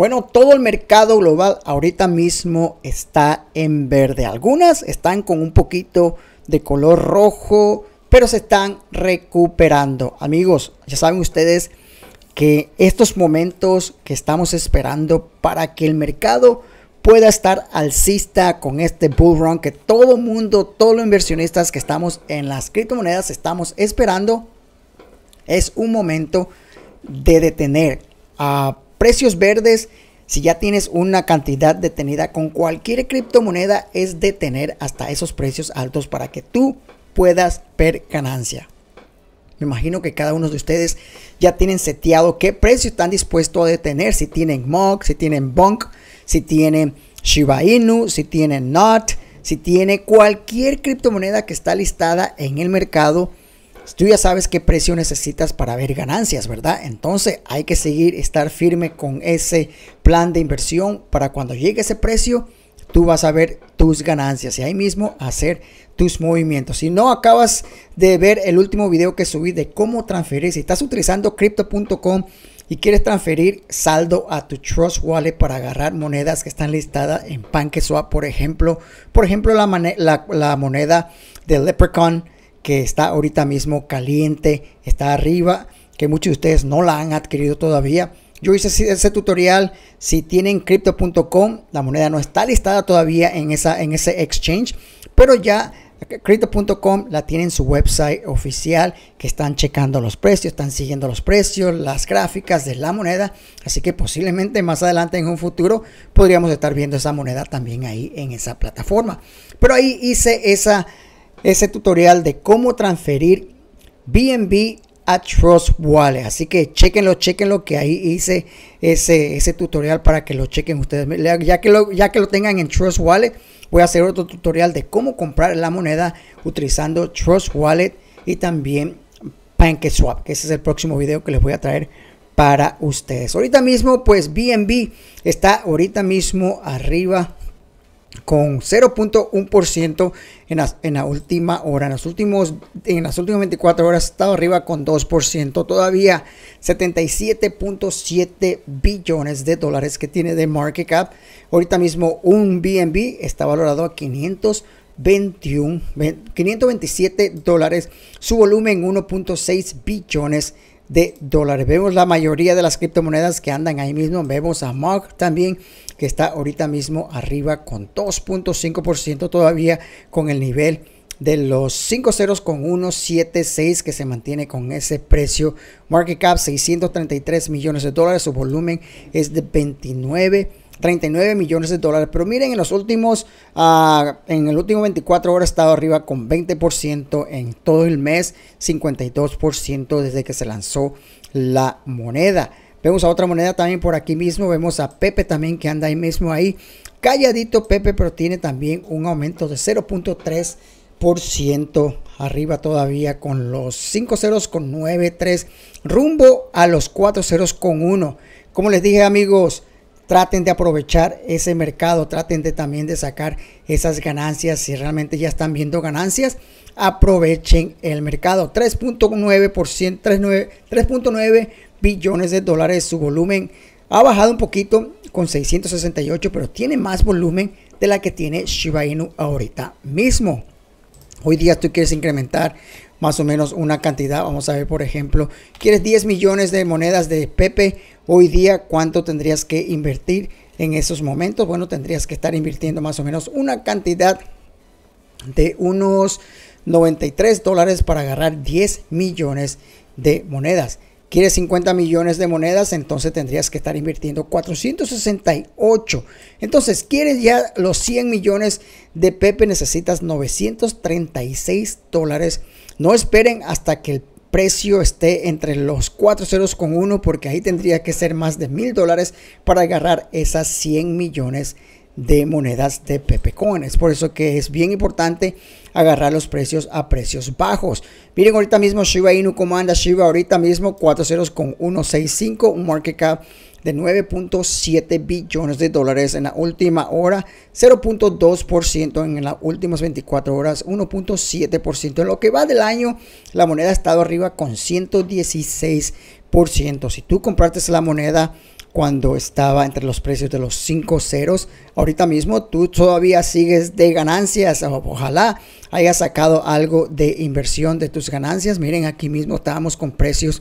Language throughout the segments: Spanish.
Bueno, todo el mercado global ahorita mismo está en verde. Algunas están con un poquito de color rojo, pero se están recuperando. Amigos, ya saben ustedes que estos momentos que estamos esperando para que el mercado pueda estar alcista con este bull run que todo mundo, todos los inversionistas que estamos en las criptomonedas estamos esperando, es un momento de detener a precios verdes. Si ya tienes una cantidad detenida con cualquier criptomoneda, es detener hasta esos precios altos para que tú puedas ver ganancia. Me imagino que cada uno de ustedes ya tienen seteado qué precio están dispuestos a detener. Si tienen MOG, si tienen BONK, si tienen Shiba Inu, si tienen NOT, si tiene cualquier criptomoneda que está listada en el mercado. Tú ya sabes qué precio necesitas para ver ganancias, ¿verdad? Entonces hay que seguir, estar firme con ese plan de inversión para cuando llegue ese precio, tú vas a ver tus ganancias y ahí mismo hacer tus movimientos. Si no acabas de ver el último video que subí de cómo transferir, si estás utilizando crypto.com y quieres transferir saldo a tu Trust Wallet para agarrar monedas que están listadas en PancakeSwap, por ejemplo, por ejemplo la, la, moneda de Leprechaun que está ahorita mismo caliente, está arriba, que muchos de ustedes no la han adquirido todavía. Yo hice ese tutorial. Si tienen crypto.com, la moneda no está listada todavía en, esa, en ese exchange, pero ya Crypto.com la tiene en su website oficial que están checando los precios, están siguiendo los precios, las gráficas de la moneda. Así que posiblemente más adelante en un futuro podríamos estar viendo esa moneda también ahí en esa plataforma. Pero ahí hice esa, ese tutorial de cómo transferir BNB a Trust Wallet. Así que chequenlo, chequenlo que ahí hice ese, ese tutorial para que lo chequen ustedes. Ya que lo, ya que lo tengan en Trust Wallet Voy a hacer otro tutorial de cómo comprar la moneda utilizando Trust Wallet y también PancakeSwap, que ese es el próximo video que les voy a traer para ustedes. Ahorita mismo, pues BNB está ahorita mismo arriba con 0.1% en la, en la última hora. En, las últimas 24 horas ha estado arriba con 2%. Todavía 77.7 billones de dólares que tiene de market cap. Ahorita mismo un BNB está valorado a 521, 527 dólares. Su volumen 1.6 billones de dólares. Vemos la mayoría de las criptomonedas que andan ahí mismo. Vemos a MOG también que está ahorita mismo arriba con 2.5% todavía con el nivel de los 5 ceros con 176 que se mantiene con ese precio. Market cap 633 millones de dólares. Su volumen es de 29 39 millones de dólares. Pero miren, en los últimos, uh, en el último 24 horas ha estado arriba con 20% en todo el mes, 52% desde que se lanzó la moneda. Vemos a otra moneda también por aquí mismo. Vemos a Pepe también que anda ahí mismo ahí. Calladito Pepe, pero tiene también un aumento de 0.3% arriba todavía con los 5 ceros con 9.3 rumbo a los 4 ceros con 1. Como les dije amigos, traten de aprovechar ese mercado, traten de también de sacar esas ganancias. Si realmente ya están viendo ganancias, aprovechen el mercado. 3.9%, 3.9 billones de dólares. Su volumen ha bajado un poquito con 668, pero tiene más volumen de la que tiene Shiba Inu ahorita mismo. Hoy día tú quieres incrementar más o menos una cantidad. Vamos a ver, por ejemplo, quieres 10 millones de monedas de Pepe Hoy día, ¿cuánto tendrías que invertir en esos momentos? Bueno, tendrías que estar invirtiendo más o menos una cantidad de unos 93 dólares para agarrar 10 millones de monedas. ¿Quieres 50 millones de monedas? Entonces tendrías que estar invirtiendo 468. Entonces, ¿quieres ya los 100 millones de Pepe? Necesitas 936 dólares. No esperen hasta que el precio esté entre los 4 ceros con 1 porque ahí tendría que ser más de mil dólares para agarrar esas 100 millones de monedas de Pepecoin. Es por eso que es bien importante agarrar los precios a precios bajos. Miren ahorita mismo Shiba Inu comanda Shiba ahorita mismo 4 ceros con 165, un market cap de 9.7 billones de dólares en la última hora, 0.2% en las últimas 24 horas, 1.7%. En lo que va del año, la moneda ha estado arriba con 116%. Si tú compraste la moneda cuando estaba entre los precios de los 5 ceros. Ahorita mismo tú todavía sigues de ganancias. Ojalá hayas sacado algo de inversión de tus ganancias. Miren, aquí mismo estábamos con precios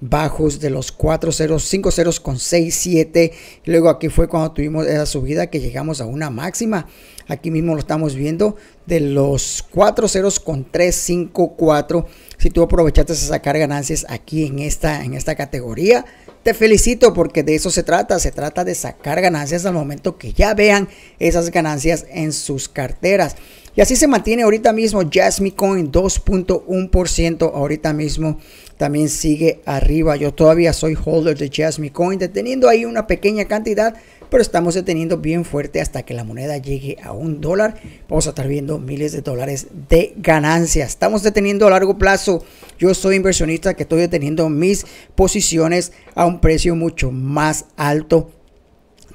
bajos de los 4 ceros, 5 ceros con 6, 7. Luego aquí fue cuando tuvimos esa subida que llegamos a una máxima. Aquí mismo lo estamos viendo de los 4 ceros con 3, 5, 4. Si tú aprovechaste a sacar ganancias aquí en esta, en esta categoría, te felicito porque de eso se trata. Se trata de sacar ganancias al momento que ya vean esas ganancias en sus carteras. Y así se mantiene ahorita mismo Jasmine Coin 2.1%. Ahorita mismo también sigue arriba. Yo todavía soy holder de Jasmine Coin, deteniendo ahí una pequeña cantidad pero estamos deteniendo bien fuerte hasta que la moneda llegue a un dólar. Vamos a estar viendo miles de dólares de ganancias. Estamos deteniendo a largo plazo. Yo soy inversionista que estoy deteniendo mis posiciones a un precio mucho más alto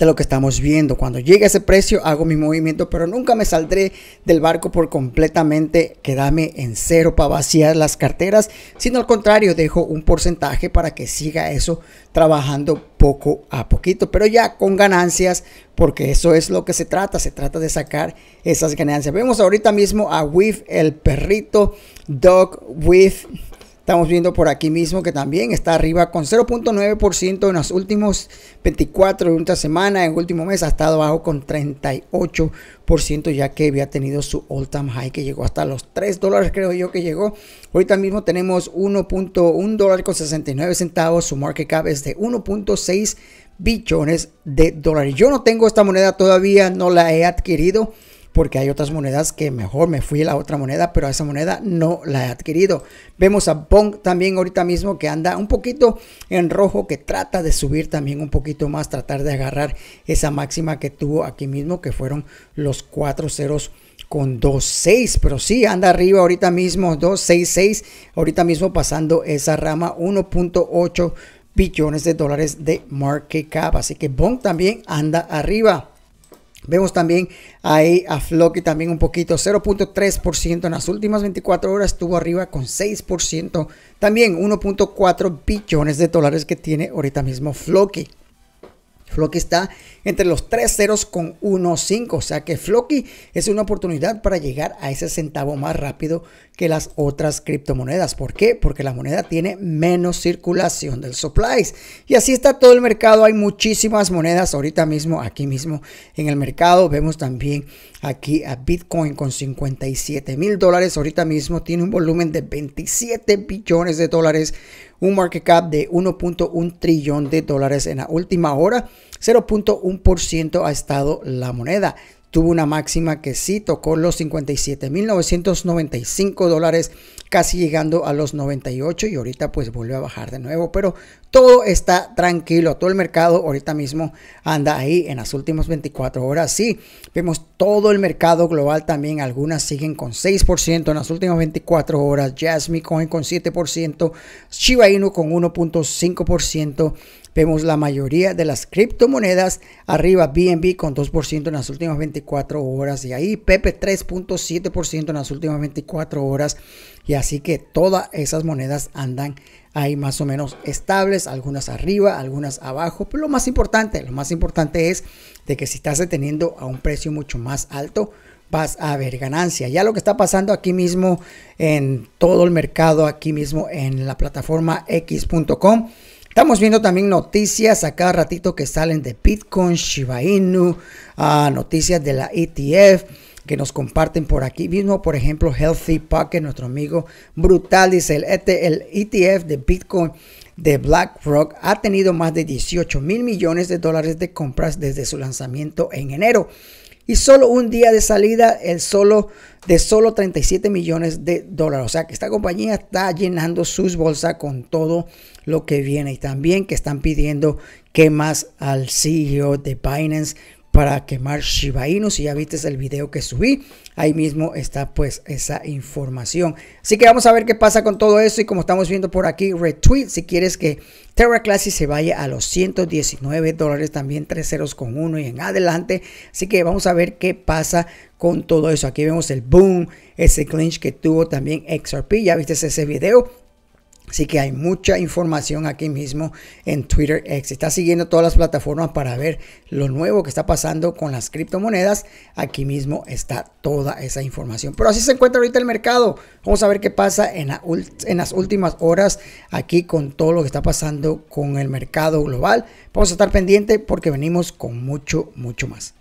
de lo que estamos viendo. Cuando llegue ese precio hago mi movimiento, pero nunca me saldré del barco por completamente quedarme en cero para vaciar las carteras, sino al contrario, dejo un porcentaje para que siga eso trabajando poco a poquito, pero ya con ganancias, porque eso es lo que se trata, se trata de sacar esas ganancias. Vemos ahorita mismo a With, el perrito, Dog With Estamos viendo por aquí mismo que también está arriba con 0.9% en los últimos 24 de una semana. En el último mes ha estado bajo con 38% ya que había tenido su all time high que llegó hasta los 3 dólares creo yo que llegó. Ahorita mismo tenemos 1.1 dólar con 69 centavos. Su market cap es de 1.6 billones de dólares. Yo no tengo esta moneda todavía, no la he adquirido porque hay otras monedas que mejor me fui a la otra moneda, pero esa moneda no la he adquirido. Vemos a Bong también ahorita mismo que anda un poquito en rojo, que trata de subir también un poquito más, tratar de agarrar esa máxima que tuvo aquí mismo, que fueron los cuatro ceros con 2.6, pero sí anda arriba ahorita mismo 2.66, ahorita mismo pasando esa rama 1.8 billones de dólares de market cap, así que Bong también anda arriba. Vemos también ahí a Floki también un poquito, 0.3% en las últimas 24 horas estuvo arriba con 6%. También 1.4 billones de dólares que tiene ahorita mismo Floki. Floki está entre los 3 ceros con 1.5. O sea que Floki es una oportunidad para llegar a ese centavo más rápido que las otras criptomonedas. ¿Por qué? Porque la moneda tiene menos circulación del supplies. Y así está todo el mercado. Hay muchísimas monedas ahorita mismo, aquí mismo en el mercado. Vemos también aquí a Bitcoin con 57 mil dólares. Ahorita mismo tiene un volumen de 27 billones de dólares un market cap de 1.1 trillón de dólares en la última hora. 0.1% ha estado la moneda tuvo una máxima que sí tocó los 57.995 dólares, casi llegando a los 98 y ahorita pues vuelve a bajar de nuevo, pero todo está tranquilo, todo el mercado ahorita mismo anda ahí en las últimas 24 horas, sí, vemos todo el mercado global también, algunas siguen con 6% en las últimas 24 horas, Jasmine Coin con 7%, Shiba Inu con 1.5%, Vemos la mayoría de las criptomonedas arriba, BNB con 2% en las últimas 24 horas y ahí Pepe 3.7% en las últimas 24 horas y así que todas esas monedas andan ahí más o menos estables, algunas arriba, algunas abajo, pero lo más importante, lo más importante es de que si estás deteniendo a un precio mucho más alto, vas a ver ganancia. Ya lo que está pasando aquí mismo en todo el mercado, aquí mismo en la plataforma x.com Estamos viendo también noticias a cada ratito que salen de Bitcoin, Shiba Inu, noticias de la ETF que nos comparten por aquí mismo. Por ejemplo, Healthy Pocket, nuestro amigo brutal, dice el, ETF e de Bitcoin de BlackRock ha tenido más de 18 mil millones de dólares de compras desde su lanzamiento en enero. Y solo un día de salida, el solo de solo 37 millones de dólares. O sea que esta compañía está llenando sus bolsas con todo lo que viene y también que están pidiendo quemas al CEO de Binance para quemar Shiba Inu. Si ya viste el video que subí, ahí mismo está pues esa información. Así que vamos a ver qué pasa con todo eso y como estamos viendo por aquí, retweet si quieres que Terra Classic se vaya a los 119 dólares, también 3 ceros con uno y en adelante. Así que vamos a ver qué pasa con todo eso. Aquí vemos el boom, ese clinch que tuvo también XRP. Ya viste ese video Así que hay mucha información aquí mismo en Twitter X. Está siguiendo todas las plataformas para ver lo nuevo que está pasando con las criptomonedas. Aquí mismo está toda esa información. Pero así se encuentra ahorita el mercado. Vamos a ver qué pasa en, en las últimas horas aquí con todo lo que está pasando con el mercado global. Vamos a estar pendiente porque venimos con mucho, mucho más.